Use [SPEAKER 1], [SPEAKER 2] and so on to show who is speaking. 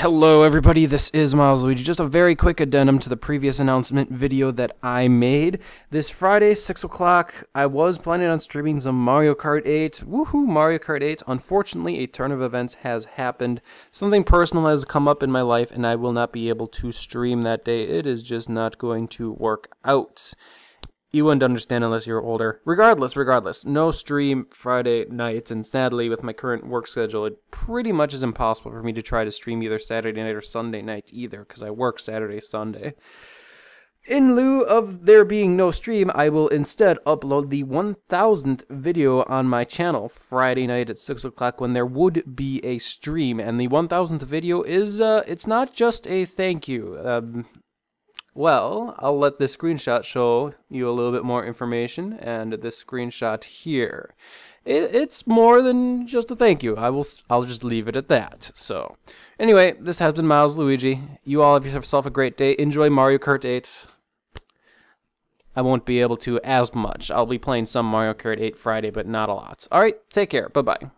[SPEAKER 1] Hello everybody, this is Miles Luigi. Just a very quick addendum to the previous announcement video that I made. This Friday, 6 o'clock, I was planning on streaming some Mario Kart 8. Woohoo, Mario Kart 8. Unfortunately, a turn of events has happened. Something personal has come up in my life and I will not be able to stream that day. It is just not going to work out you wouldn't understand unless you were older. Regardless, regardless, no stream Friday nights, and sadly, with my current work schedule, it pretty much is impossible for me to try to stream either Saturday night or Sunday night either, because I work Saturday, Sunday. In lieu of there being no stream, I will instead upload the 1000th video on my channel Friday night at 6 o'clock when there would be a stream. And the 1000th video is, uh, it's not just a thank you. Um, well, I'll let this screenshot show you a little bit more information, and this screenshot here. It, it's more than just a thank you. I will. I'll just leave it at that. So, anyway, this has been Miles Luigi. You all have yourself a great day. Enjoy Mario Kart 8. I won't be able to as much. I'll be playing some Mario Kart 8 Friday, but not a lot. All right, take care. Bye bye.